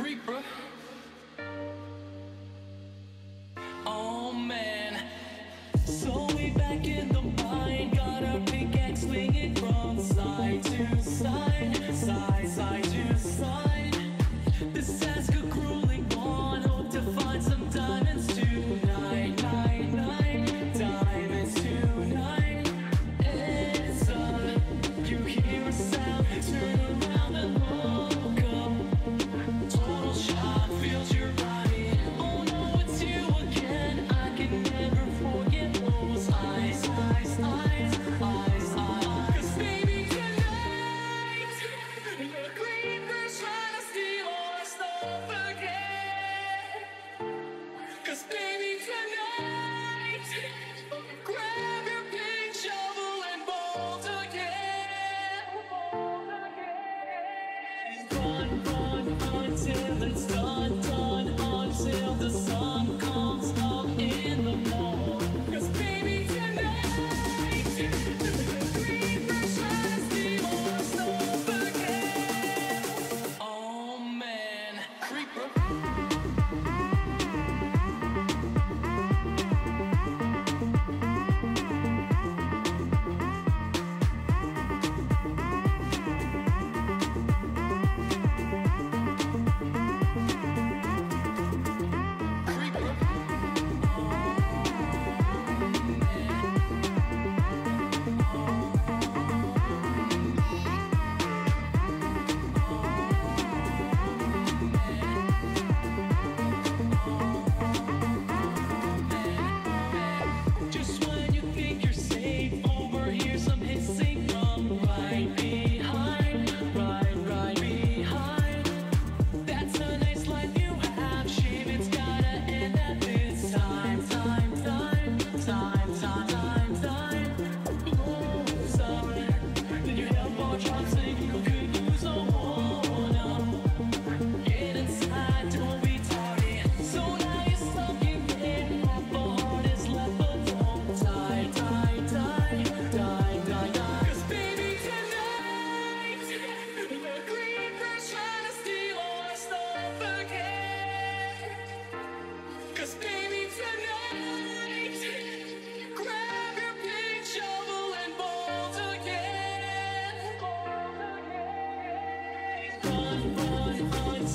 creeper. Oh man. So we back in the mine, got a pickaxe swinging from side to side, side, side to side. The Saska crawling on. on, on, on